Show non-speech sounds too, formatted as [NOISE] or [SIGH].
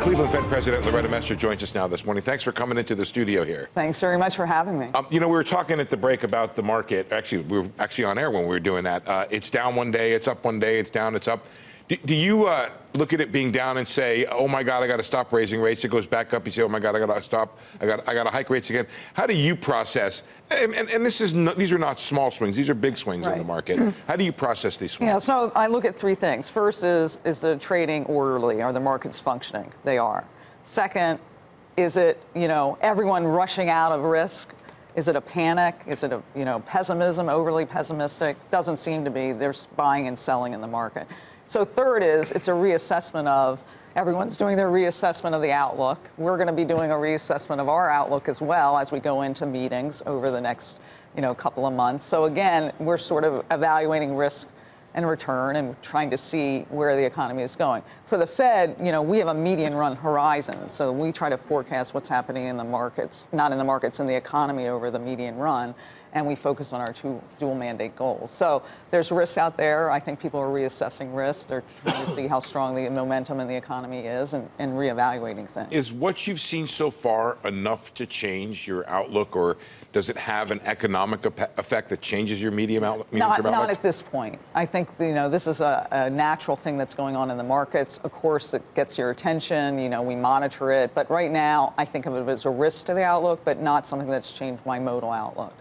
Cleveland Fed President Loretta Mester joins us now this morning. Thanks for coming into the studio here. Thanks very much for having me. Um, you know, we were talking at the break about the market. Actually, we were actually on air when we were doing that. Uh, it's down one day, it's up one day, it's down, it's up. Do, do you uh, look at it being down and say, "Oh my God, I got to stop raising rates"? It goes back up. You say, "Oh my God, I got to stop. I got, I got to hike rates again." How do you process? And, and, and this is no, these are not small swings; these are big swings in the market. [CLEARS THROAT] How do you process these swings? Yeah, so I look at three things. First is is the trading orderly? Are the markets functioning? They are. Second, is it you know everyone rushing out of risk? Is it a panic? Is it a you know pessimism, overly pessimistic? Doesn't seem to be. There's buying and selling in the market. So third is it's a reassessment of everyone's doing their reassessment of the outlook. We're going to be doing a reassessment of our outlook as well as we go into meetings over the next you know couple of months. So again, we're sort of evaluating risk and return and trying to see where the economy is going. For the Fed, you know, we have a medium run horizon, so we try to forecast what's happening in the markets, not in the markets, in the economy over the medium run, and we focus on our two dual mandate goals. So there's risks out there. I think people are reassessing risks. They're trying to see how strong the momentum in the economy is and, and reevaluating things. Is what you've seen so far enough to change your outlook, or does it have an economic effect that changes your medium outlook? Not, medium-term not outlook? at this point. I think you know this is a, a natural thing that's going on in the markets. Of course, it gets your attention. You know, we monitor it, but right now, I think of it as a risk to the outlook, but not something that's changed my modal outlook.